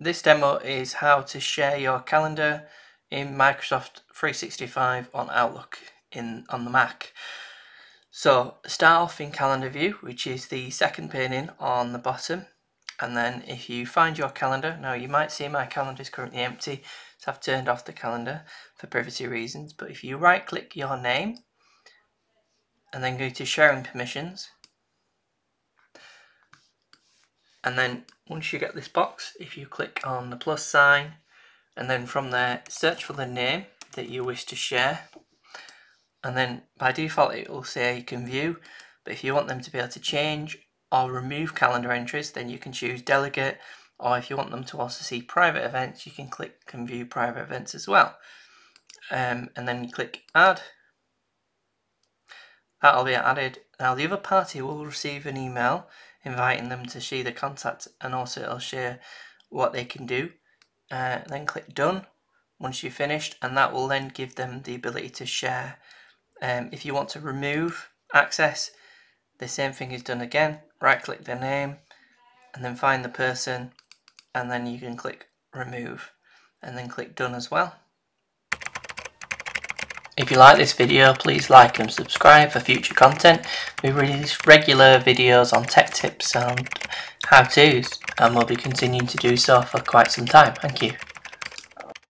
this demo is how to share your calendar in Microsoft 365 on Outlook in on the Mac. So start off in calendar view, which is the second pane in on the bottom. And then if you find your calendar, now you might see my calendar is currently empty, so I've turned off the calendar for privacy reasons. But if you right click your name and then go to sharing permissions, and then once you get this box, if you click on the plus sign, and then from there search for the name that you wish to share, and then by default it will say you can view, but if you want them to be able to change or remove calendar entries, then you can choose delegate, or if you want them to also see private events, you can click can view private events as well. Um, and then you click add. That'll be added. Now the other party will receive an email inviting them to see the contact and also it'll share what they can do. Uh, then click done once you've finished and that will then give them the ability to share. Um, if you want to remove access, the same thing is done again. Right click their name and then find the person and then you can click remove and then click done as well. If you like this video, please like and subscribe for future content. We release regular videos on tech tips and how-tos, and we'll be continuing to do so for quite some time. Thank you.